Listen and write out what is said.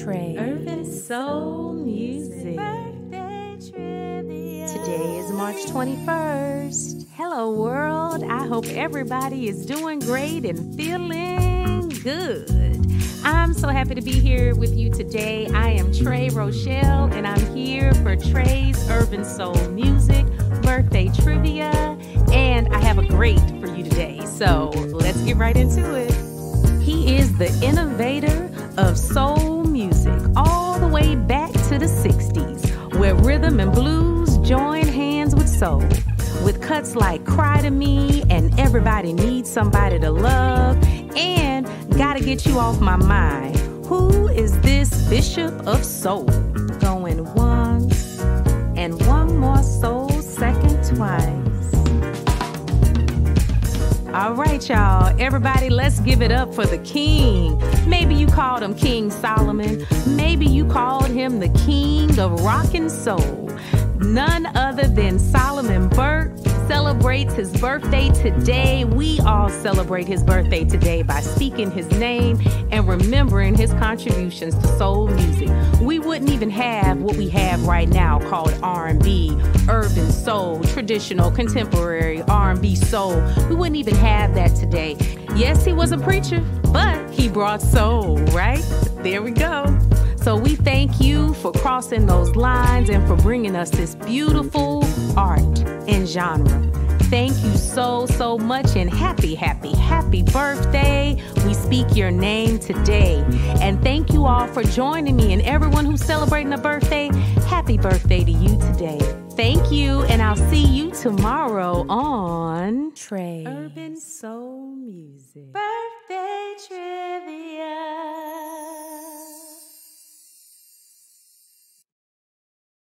Tre. Urban Soul Music. Birthday trivia. Today is March 21st. Hello, world. I hope everybody is doing great and feeling good. I'm so happy to be here with you today. I am Tre Rochelle, and I'm here for Tre's Urban Soul Music Birthday Trivia. And I have a great for you today. So let's get right into it. He is the innovator rhythm and blues join hands with soul. With cuts like Cry to Me and Everybody Needs Somebody to Love and Gotta Get You Off My Mind. Who is this Bishop of Soul? Going once and one more soul second twice. All right, y'all. Everybody, let's give it up for the king. Maybe you called him King Solomon. Maybe you called him the king of rock and soul. None other than Solomon Burke celebrates his birthday today. We all celebrate his birthday today by speaking his name and remembering his contributions to soul music. We wouldn't even have what we have right now called R&B, urban soul, traditional, contemporary R&B soul. We wouldn't even have that today. Yes, he was a preacher, but he brought soul, right? There we go. So we thank you for crossing those lines and for bringing us this beautiful art and genre. Thank you so, so much and happy, happy, happy birthday. We speak your name today. And thank you all for joining me and everyone who's celebrating a birthday. Happy birthday to you today. Thank you, and I'll see you tomorrow on Tre. Urban Soul Music. Birthday